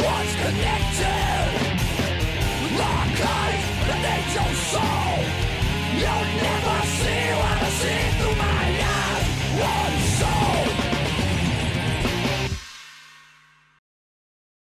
disconnected. Archive and angel soul. You'll never see